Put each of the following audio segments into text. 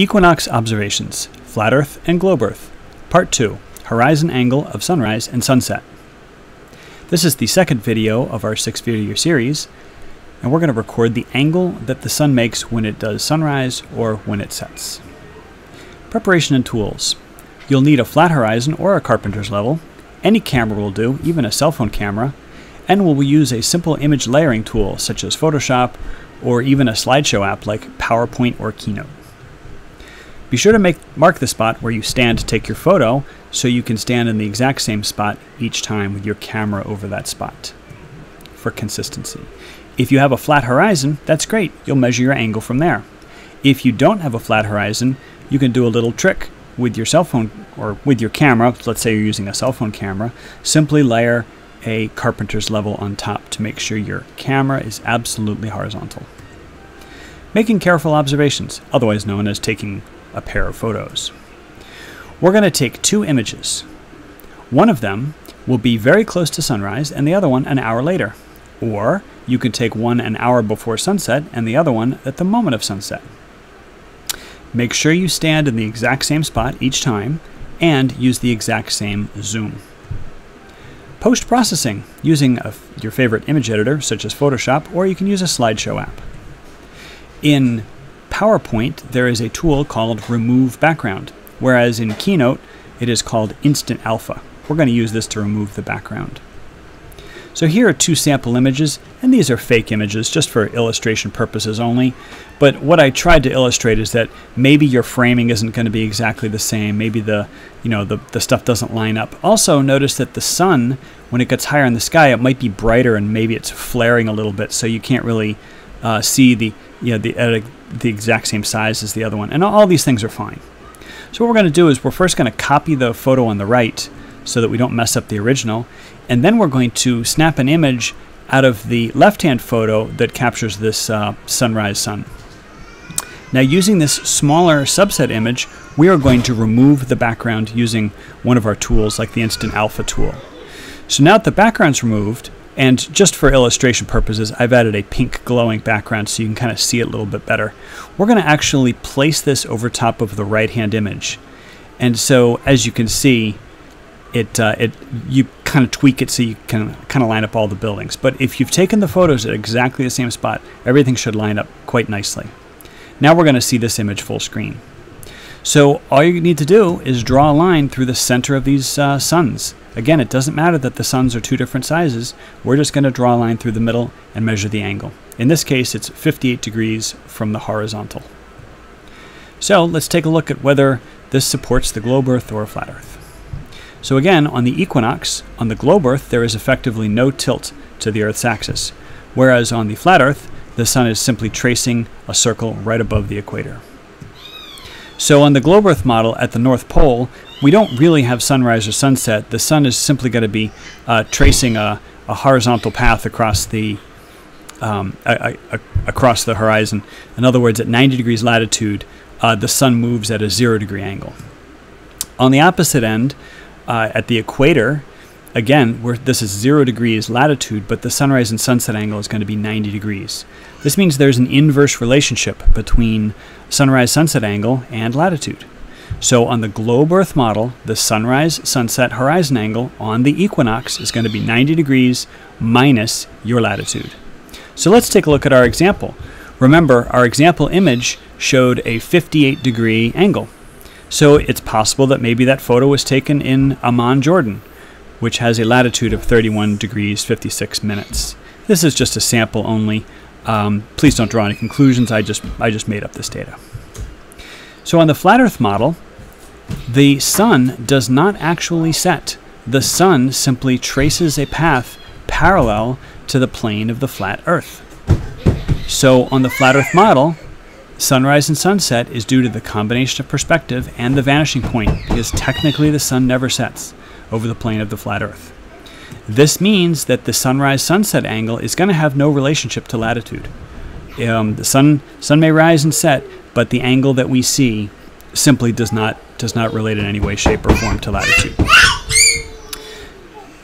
Equinox Observations, Flat Earth and Globe Earth, Part 2, Horizon Angle of Sunrise and Sunset. This is the second video of our six video series, and we're going to record the angle that the sun makes when it does sunrise or when it sets. Preparation and tools. You'll need a flat horizon or a carpenter's level. Any camera will do, even a cell phone camera, and we'll use a simple image layering tool such as Photoshop or even a slideshow app like PowerPoint or Keynote. Be sure to make, mark the spot where you stand to take your photo so you can stand in the exact same spot each time with your camera over that spot for consistency. If you have a flat horizon, that's great. You'll measure your angle from there. If you don't have a flat horizon, you can do a little trick with your cell phone or with your camera. Let's say you're using a cell phone camera. Simply layer a carpenter's level on top to make sure your camera is absolutely horizontal. Making careful observations, otherwise known as taking a pair of photos. We're going to take two images. One of them will be very close to sunrise and the other one an hour later. Or you can take one an hour before sunset and the other one at the moment of sunset. Make sure you stand in the exact same spot each time and use the exact same zoom. Post processing using a, your favorite image editor such as Photoshop or you can use a slideshow app. In PowerPoint, there is a tool called Remove Background, whereas in Keynote, it is called Instant Alpha. We're going to use this to remove the background. So here are two sample images, and these are fake images just for illustration purposes only. But what I tried to illustrate is that maybe your framing isn't going to be exactly the same. Maybe the, you know, the, the stuff doesn't line up. Also notice that the sun, when it gets higher in the sky, it might be brighter and maybe it's flaring a little bit, so you can't really uh, see the, you know, the, uh, the exact same size as the other one. And all these things are fine. So what we're going to do is we're first going to copy the photo on the right so that we don't mess up the original. And then we're going to snap an image out of the left-hand photo that captures this uh, sunrise sun. Now using this smaller subset image, we are going to remove the background using one of our tools like the Instant Alpha tool. So now that the background's removed, and just for illustration purposes, I've added a pink glowing background so you can kind of see it a little bit better. We're going to actually place this over top of the right-hand image. And so as you can see, it, uh, it you kind of tweak it so you can kind of line up all the buildings. But if you've taken the photos at exactly the same spot, everything should line up quite nicely. Now we're going to see this image full screen. So all you need to do is draw a line through the center of these uh, suns. Again, it doesn't matter that the suns are two different sizes. We're just going to draw a line through the middle and measure the angle. In this case, it's 58 degrees from the horizontal. So let's take a look at whether this supports the globe Earth or flat Earth. So again, on the equinox, on the globe Earth, there is effectively no tilt to the Earth's axis, whereas on the flat Earth, the sun is simply tracing a circle right above the equator. So on the globe Earth model at the North Pole, we don't really have sunrise or sunset. The sun is simply going to be uh, tracing a, a, horizontal path across the um, a, a, across the horizon. In other words, at 90 degrees latitude, uh, the sun moves at a zero degree angle. On the opposite end, uh, at the equator, again, this is zero degrees latitude, but the sunrise and sunset angle is going to be 90 degrees. This means there's an inverse relationship between sunrise sunset angle and latitude. So on the globe Earth model, the sunrise sunset horizon angle on the equinox is going to be 90 degrees minus your latitude. So let's take a look at our example. Remember, our example image showed a 58 degree angle. So it's possible that maybe that photo was taken in Amman, Jordan, which has a latitude of 31 degrees 56 minutes. This is just a sample only. Um, please don't draw any conclusions. I just, I just made up this data. So on the flat Earth model, the sun does not actually set. The sun simply traces a path parallel to the plane of the flat Earth. So on the flat Earth model, sunrise and sunset is due to the combination of perspective and the vanishing point because technically the sun never sets over the plane of the flat Earth. This means that the sunrise sunset angle is going to have no relationship to latitude. Um, the sun, sun may rise and set, but the angle that we see simply does not does not relate in any way, shape, or form to latitude.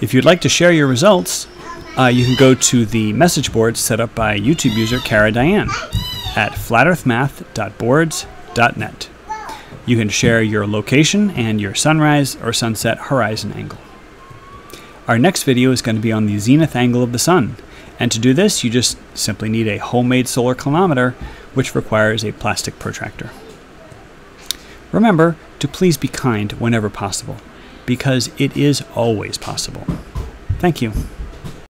If you'd like to share your results, uh, you can go to the message board set up by YouTube user Kara Diane at flatearthmath.boards.net. You can share your location and your sunrise or sunset horizon angle. Our next video is going to be on the zenith angle of the sun, and to do this you just simply need a homemade solar clinometer which requires a plastic protractor. Remember to please be kind whenever possible, because it is always possible. Thank you.